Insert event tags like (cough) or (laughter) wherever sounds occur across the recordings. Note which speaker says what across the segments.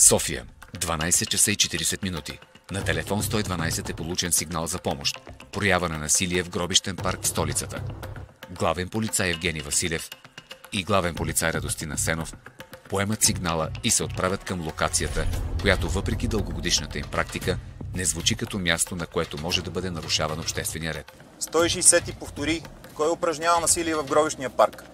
Speaker 1: София. 12 часа и 40 минути. На телефон 112 е получен сигнал за помощ. Проява на насилие в гробищен парк в столицата. Главен полицай Евгений Василев и главен полицай Радостина Сенов поемат сигнала и се отправят към локацията, която въпреки дългогодишната им практика не звучи като място, на което може да бъде нарушаван обществения ред.
Speaker 2: 160 ти повтори. Кой упражнява насилие в гробищния парк?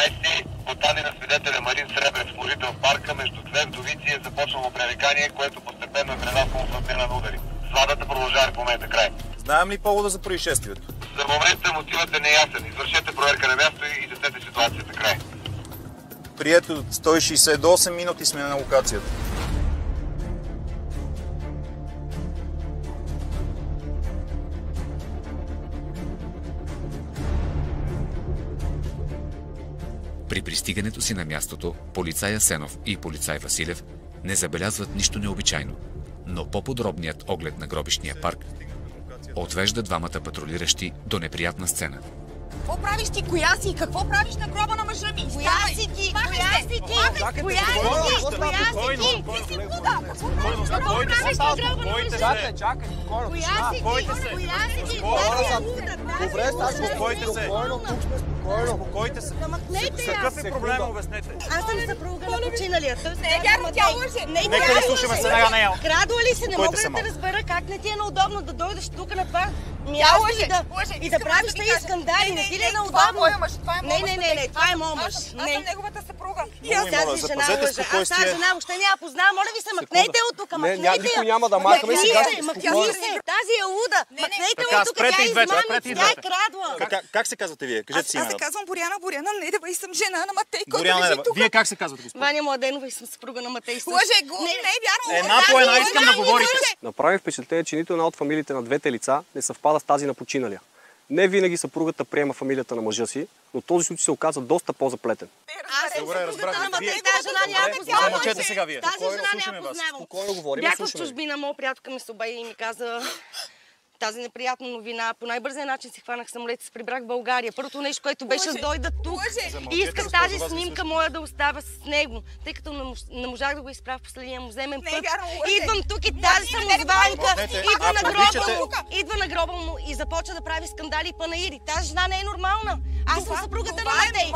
Speaker 3: Найси, по данни на свидетеля Марин Сребрев, служител в парка, между две вдовици е започнало пререкание, което постепенно е пренаснало в на удари. Сватата продължава в момента край.
Speaker 2: Знаем ли повода за происшествието?
Speaker 3: За момента мотивът е неясен. Извършете проверка на място и изяснете ситуацията край.
Speaker 2: Прието 160 до 8 минути сме на локацията.
Speaker 1: Пристигането си на мястото, полицая Сенов и полицай Василев не забелязват нищо необичайно, но по-подробният оглед на гробищния парк отвежда двамата патрулиращи до неприятна сцена.
Speaker 4: Какво правиш ти? Коя си? Какво правиш на гроба на мъжа ми? Коя си ти? Коя си ти? Коя си ти? Коя си ти? Ти си луда! Какво правиш на гроба на мъжа ми?
Speaker 5: Чакай, чакай, спокойно.
Speaker 4: Коя си ти? Коя си ти?
Speaker 5: Спокойно, тук сме спокойно.
Speaker 2: Успокойте се.
Speaker 4: Я!
Speaker 2: Какъв е проблема, обяснете?
Speaker 4: Аз съм съпруга на починалия.
Speaker 6: Не е вярно, тя лъже.
Speaker 2: Нека да слушаме сега нея.
Speaker 4: Крадла ли се? Не мога
Speaker 2: се
Speaker 4: да те разбера как не ти е неудобно да дойдеш тук на това
Speaker 6: Тя
Speaker 4: място и да, и да правиш тези скандали. Не ти ли е
Speaker 6: Това е
Speaker 4: неудобно?
Speaker 6: моя мъж, това е
Speaker 4: Не,
Speaker 6: моя
Speaker 4: не,
Speaker 6: мъж.
Speaker 4: не, не, това е
Speaker 6: Аз
Speaker 4: моя
Speaker 6: съм-
Speaker 4: мъж.
Speaker 6: Аз
Speaker 4: Не.
Speaker 6: съм неговата съпруга.
Speaker 4: И аз
Speaker 2: ви
Speaker 4: тази жена лъже. Аз тази жена въобще не я познавам. Моля ви се, махнете от тук.
Speaker 5: Не,
Speaker 4: Махнете я.
Speaker 5: никой няма да махаме сега.
Speaker 4: се, махни се. Тази е луда. Махнете от тук. Тя е измамница. Тя е крадла.
Speaker 2: Как, се казвате вие?
Speaker 6: Аз,
Speaker 2: Кажете си
Speaker 6: аз се казвам Боряна Боряна Недева и съм жена на Матей, който лежи тук.
Speaker 2: Вие как се казвате, господин?
Speaker 4: Ваня Младенова и съм съпруга на Матей.
Speaker 6: Лъже го, не е вярно.
Speaker 2: Една
Speaker 6: Тази
Speaker 2: по една
Speaker 6: е
Speaker 2: искам да говорите.
Speaker 5: Направи впечатление, че нито една от фамилиите на двете лица не съвпада с тази на починалия. Не винаги съпругата приема фамилията на мъжа си, но този случай се оказа доста по-заплетен.
Speaker 4: Аз съм
Speaker 2: Добре,
Speaker 4: съпругата
Speaker 2: разбрах.
Speaker 4: на Матей.
Speaker 2: Вие-
Speaker 4: Тази жена
Speaker 2: Добре,
Speaker 4: познавам.
Speaker 2: замълчете сега вие.
Speaker 4: Тази жена
Speaker 2: вас.
Speaker 4: познавам.
Speaker 5: Спокойно говорим,
Speaker 4: Бях в чужбина, моят приятелка ми се обади и ми каза тази неприятна новина. По най-бързия начин си хванах самолет и се прибрах в България. Първото нещо, което беше да
Speaker 6: Лъже,
Speaker 4: дойда тук
Speaker 6: лъже.
Speaker 4: и исках тази снимка моя да оставя с него, тъй като не, мож- не можах да го изправя в последния му земен път. Идвам тук и тази самозванка идва на гроба му, идва на гроба му и започва да прави скандали и панаири. Тази жена не е нормална. Аз съм съпругата на
Speaker 6: е
Speaker 4: Матей.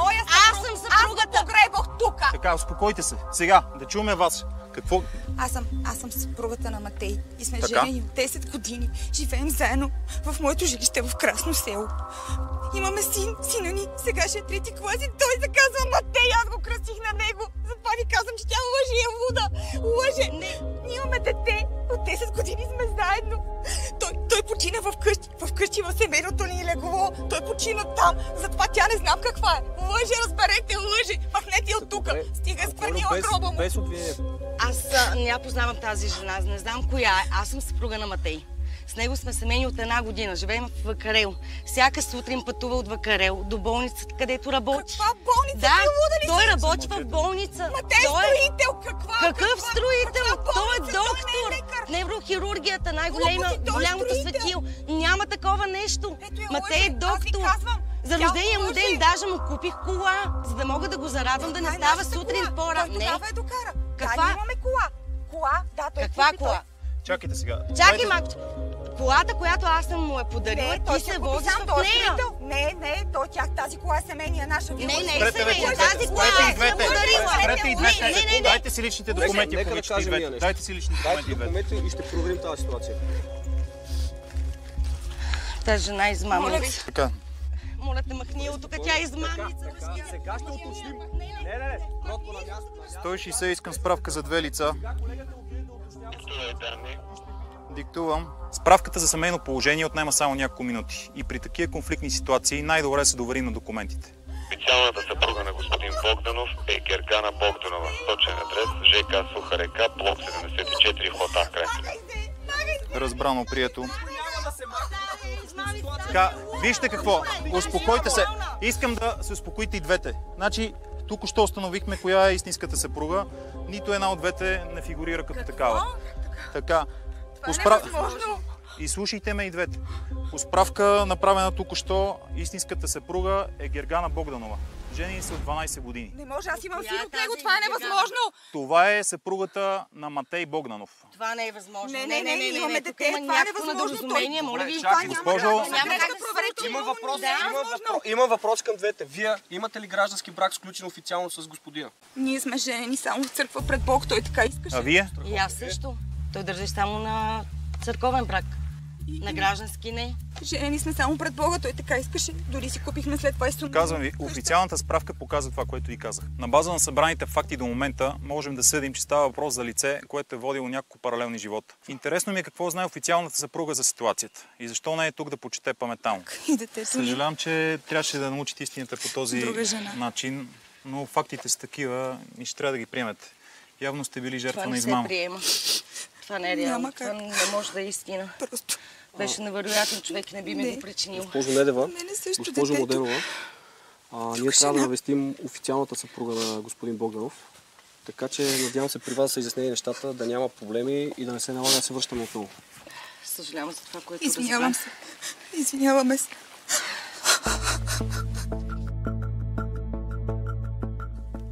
Speaker 4: Аз съм съпругата.
Speaker 6: Аз погребах тук.
Speaker 2: Така, успокойте се. Сега, да чуме вас. Какво?
Speaker 6: Аз съм, аз съм съпругата на Матей и сме
Speaker 2: Така.
Speaker 6: женени от 10 години. Живеем заедно в моето жилище в Красно село. Имаме син, сина ни, сега ще е трети клас и той се казва Матей, аз го кръстих на него. Затова ви казвам, че тя лъже е луда. Лъже. Не, ние имаме дете. От 10 години сме заедно. Той, той почина в къщи, в къщи в семейното ни легло. Той почина там. Затова тя не знам каква е. Лъже, разберете, лъже. Махнете я от тук. Стига е сквърнила гроба му.
Speaker 5: Без обвинение.
Speaker 4: Аз а, не я познавам тази жена, не знам коя е. Аз съм съпруга на Матей. С него сме семейни от една година. Живеем в Вакарел. Всяка сутрин пътува от Вакарел до болницата, където работи.
Speaker 6: Каква болница?
Speaker 4: Да,
Speaker 6: Ти луда ли
Speaker 4: той
Speaker 6: си?
Speaker 4: работи в болница.
Speaker 6: Ма те е
Speaker 4: той
Speaker 6: строител, каква?
Speaker 4: Какъв
Speaker 6: каква,
Speaker 4: строител?
Speaker 6: Каква
Speaker 4: Той е?
Speaker 6: Той не
Speaker 4: доктор.
Speaker 6: е лекар.
Speaker 4: Неврохирургията, най-голема,
Speaker 6: той е
Speaker 4: голямото
Speaker 6: строител.
Speaker 4: светил. Няма такова нещо.
Speaker 6: Ето
Speaker 4: е
Speaker 6: лъже. Аз ви
Speaker 4: доктор.
Speaker 6: казвам,
Speaker 4: За рождения му ден даже му купих кола, за да мога да го зарадвам да не
Speaker 6: е
Speaker 4: става сутрин по-рано.
Speaker 6: Той тогава е докара.
Speaker 4: Каква?
Speaker 6: Да, имаме кола. Кола, да, той
Speaker 4: Каква кола?
Speaker 2: Чакайте сега.
Speaker 4: Чакай
Speaker 2: Дайте-
Speaker 4: малко. Колата, която аз съм му е подарила,
Speaker 6: Не, той
Speaker 4: ти се возиш
Speaker 6: сам,
Speaker 4: в
Speaker 6: е
Speaker 4: нея.
Speaker 6: Не, не, той тях тази кола е семейния наша. Вие
Speaker 4: Не,
Speaker 6: лъжете.
Speaker 4: не е
Speaker 2: спрете,
Speaker 4: Тази кола
Speaker 2: двете.
Speaker 4: подарила.
Speaker 2: Спрете и двете.
Speaker 4: Не, не, не, не.
Speaker 2: Дайте си личните документи, обичате и двете. Дайте си личните документи и двете.
Speaker 5: документи и ще проверим тази ситуация.
Speaker 4: Тази жена е измамница.
Speaker 2: Така,
Speaker 4: Моля те, махни от тук, тя е измамница.
Speaker 5: Сега ще уточним. Не, не, не. Кротко на място. на място.
Speaker 2: 160 искам справка за две лица.
Speaker 3: Диктувай данни.
Speaker 2: Диктувам. Справката за семейно положение отнема само няколко минути. И при такива конфликтни ситуации най-добре се доверим на документите.
Speaker 3: Официалната съпруга на господин Богданов е Гергана Богданова. Точен адрес ЖК Суха река, блок 74, вход А край.
Speaker 2: Разбрано, прието. Така, вижте какво. Успокойте се. Искам да се успокоите и двете. Значи, тук що установихме коя е истинската съпруга. Нито една от двете не фигурира като такава. Така.
Speaker 6: Е
Speaker 2: Успра...
Speaker 6: невъзможно.
Speaker 2: И слушайте ме и двете. По справка, направена тук що, истинската съпруга е Гергана Богданова. Женени са от 12 години.
Speaker 6: Не може, аз имам син
Speaker 4: е
Speaker 6: от него,
Speaker 4: тази
Speaker 6: това е невъзможно.
Speaker 2: Това е съпругата на Матей Богданов.
Speaker 4: Това не е възможно.
Speaker 6: Не, не, не, имаме
Speaker 4: тук
Speaker 6: дете, това е невъзможно. Той-
Speaker 4: моля ви.
Speaker 5: Чакай,
Speaker 2: госпожо.
Speaker 4: Няма как да се
Speaker 6: проверите.
Speaker 4: случи.
Speaker 5: Има въпрос,
Speaker 4: Да.
Speaker 5: има, въпрос, има въпрос към двете. Вие имате ли граждански брак сключен официално с господина?
Speaker 6: Ние сме женени само в църква пред Бог, той така искаше.
Speaker 2: А вие?
Speaker 4: И аз също. Той държи само на църковен брак. На граждански не.
Speaker 6: Женени сме само пред Бога, той така искаше. Дори си купихме след това и сундук.
Speaker 2: Казвам ви, официалната справка показва това, което ви казах. На база на събраните факти до момента можем да съдим, че става въпрос за лице, което е водило няколко паралелни живота. Интересно ми е какво знае официалната съпруга за ситуацията и защо не е тук да почете паметта му. (laughs)
Speaker 6: И.
Speaker 2: Съжалявам, че трябваше да научите истината по този начин, но фактите са такива и ще трябва да ги приемете. Явно сте били
Speaker 4: Това
Speaker 2: жертва на
Speaker 4: не се
Speaker 2: измама.
Speaker 4: приема. Това не е
Speaker 6: Няма
Speaker 4: реално.
Speaker 6: как.
Speaker 4: Това не може да е истина.
Speaker 6: Просто.
Speaker 4: Беше невероятен човек и не би ми
Speaker 6: Не.
Speaker 4: го причинил.
Speaker 5: Госпожо Недева, госпожо. Моденова, а, ние трябва да навестим официалната съпруга на господин Богданов. Така че надявам се при вас са изяснени нещата, да няма проблеми и да не се налага да се връщаме отново.
Speaker 4: Съжалявам за това, което
Speaker 6: Извинявам
Speaker 4: разбрах.
Speaker 6: се. Извиняваме се.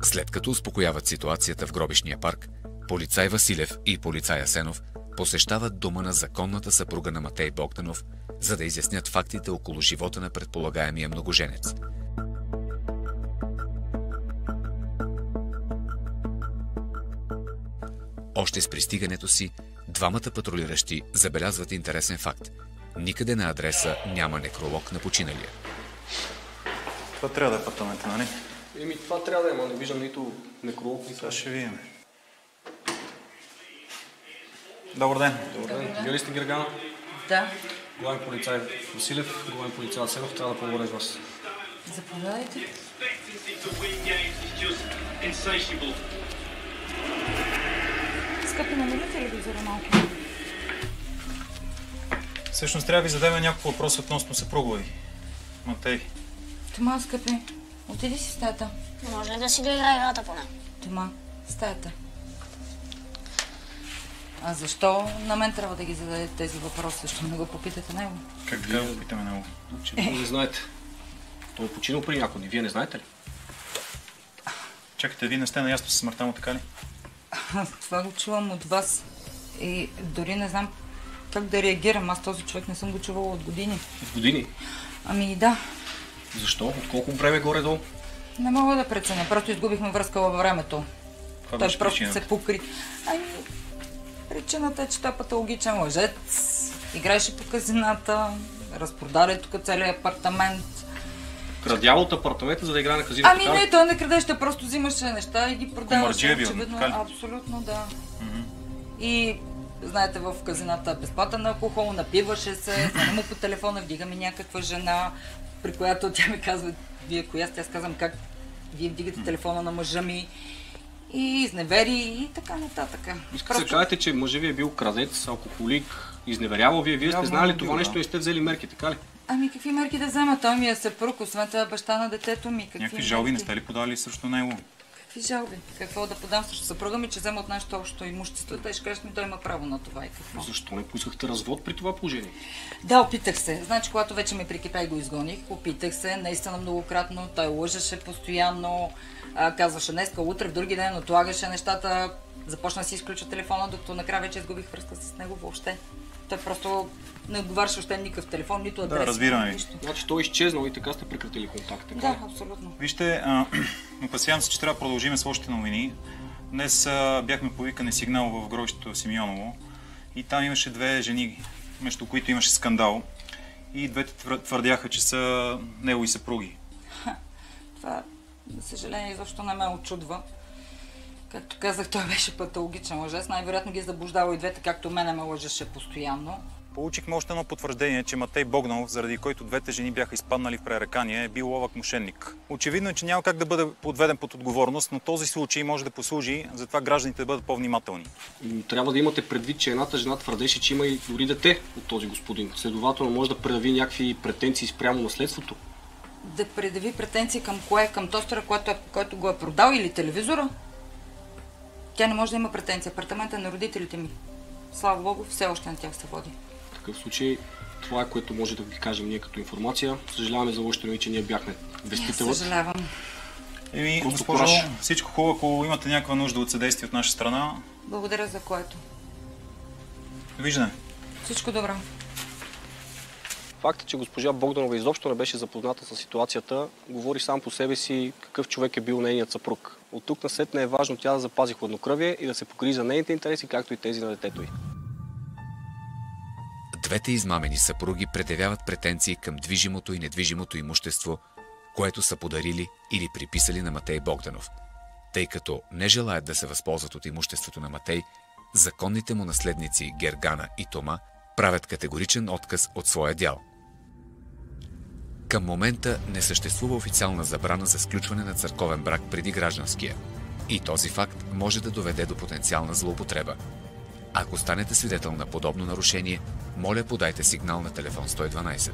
Speaker 1: След като успокояват ситуацията в гробишния парк, полицай Василев и полицай Асенов посещават дома на законната съпруга на Матей Богданов, за да изяснят фактите около живота на предполагаемия многоженец. Още с пристигането си, двамата патрулиращи забелязват интересен факт. Никъде на адреса няма некролог на починалия.
Speaker 2: Това трябва да е апартамента, нали?
Speaker 5: Еми, това трябва да има. Не виждам нито некролог, нито...
Speaker 2: Това ще видим. Добър ден.
Speaker 5: Добре, вие ли сте Гергана?
Speaker 7: Да,
Speaker 5: Главен полицай Василев, главен полицай Асенов, трябва да поговоря с вас.
Speaker 7: заповядайте.
Speaker 6: Скъпи, намалите ли го за малко?
Speaker 2: Всъщност трябва да ви зададем няколко въпроса относно съпруга ви. Матей.
Speaker 7: Тома, скъпи, отиди си в стаята.
Speaker 8: Може да си доиграе играта поне?
Speaker 7: Тома, стаята. А защо на мен трябва да ги зададете тези въпроси? Защо не го попитате него?
Speaker 2: Как да питаме него?
Speaker 5: Очевидно не знаете. Той е починал при някой. Вие не знаете ли?
Speaker 2: Чакайте, вие не сте наясно с смъртта му, така ли?
Speaker 7: Това го чувам от вас. И дори не знам как да реагирам. Аз този човек не съм го чувала от години.
Speaker 5: От години.
Speaker 7: Ами да,
Speaker 5: Защо? От колко време горе-долу?
Speaker 7: не мога да преценя. Просто изгубихме връзка във времето.
Speaker 2: Това
Speaker 7: Той
Speaker 2: беше
Speaker 7: просто
Speaker 2: причината.
Speaker 7: се покри. Ами, причината е, че той е патологичен лъжец. Играеше по казината, разпродаде тук целият апартамент.
Speaker 5: Крадява от апартамента, за да играе на казино.
Speaker 7: Ами не, той не краде, ще просто взимаше неща и ги продаваше. Очевидно. Абсолютно, да. И знаете, в казината безплатен алкохол, напиваше се, звъни му по телефона, вдига ми някаква жена, при която тя ми казва, вие коя сте? Аз казвам как вие вдигате телефона на мъжа ми и изневери и така нататък.
Speaker 5: Искате да кажете, че мъжът ви е бил крадец, алкохолик, изневерявал вие. Вие сте знали това нещо и не сте взели мерки, така ли?
Speaker 7: Ами какви мерки да взема? Той ми е съпруг, освен това е баща на детето ми. Какви
Speaker 2: Някакви жалби не сте ли подали срещу него?
Speaker 7: Какви жалби? Какво да подам срещу съпруга ми, че взема от нашето общо имущество? Те ще кажат ми, той има право на това и какво.
Speaker 5: Защо не поискахте развод при това положение?
Speaker 7: Да, опитах се. Значи, когато вече ми прикипя и го изгоних, опитах се, наистина многократно. Той лъжеше постоянно, казваше днеска, утре, в други ден, отлагаше нещата. Започна да си изключа телефона, докато накрая вече изгубих връзка с него въобще. Той просто не отговаряше още никакъв телефон, нито адрес.
Speaker 2: разбираме ви.
Speaker 7: нищо.
Speaker 5: Значи той е изчезнал и така сте прекратили контакт, така
Speaker 7: Да,
Speaker 5: ли?
Speaker 7: абсолютно.
Speaker 2: Вижте, (clears throat) опасявам се, че трябва да продължим с още новини. Днес а, бяхме повикани сигнал в гробището Симеоново и там имаше две жени, между които имаше скандал. И двете твър- твърдяха, че са негови съпруги.
Speaker 7: Това, за съжаление, изобщо не ме очудва. Както казах, той беше патологичен лъжец. Най-вероятно ги е заблуждава и двете, както мене ме лъжеше постоянно.
Speaker 2: Получихме още едно потвърждение, че Матей Богданов, заради който двете жени бяха изпаднали в пререкание, е бил ловък мошенник. Очевидно е, че няма как да бъде подведен под отговорност, но този случай може да послужи за това гражданите да бъдат по-внимателни.
Speaker 5: Трябва да имате предвид, че едната жена твърдеше, че има и дори дете от този господин. Следователно може да предяви някакви претенции спрямо наследството.
Speaker 7: Да предяви претенции към кое? Към тостера, който, е, който го е продал или телевизора? Тя не може да има претенции. Апартамента на родителите ми. Слава Богу, все още на тях се води.
Speaker 5: В такъв случай това е което може да ви кажем ние като информация. Съжаляваме за лошите новини, че ние бяхме вестителът.
Speaker 7: Съжалявам.
Speaker 2: Еми, госпожо, всичко хубаво, ако имате някаква нужда от съдействие от наша страна,
Speaker 7: Благодаря за което.
Speaker 2: довиждане.
Speaker 7: Всичко добро.
Speaker 5: Фактът, че госпожа Богданова изобщо не беше запозната с ситуацията, говори сам по себе си какъв човек е бил нейният съпруг. От тук насетне е важно тя да запази хладнокръвие и да се покри за нейните интереси, както и тези на детето й.
Speaker 1: Двете измамени съпруги предявяват претенции към движимото и недвижимото имущество, което са подарили или приписали на Матей Богданов. Тъй като не желаят да се възползват от имуществото на Матей, законните му наследници Гергана и Тома правят категоричен отказ от своя дял. Към момента не съществува официална забрана за сключване на църковен брак преди гражданския. И този факт може да доведе до потенциална злоупотреба. Ако станете свидетел на подобно нарушение, моля подайте сигнал на телефон 112.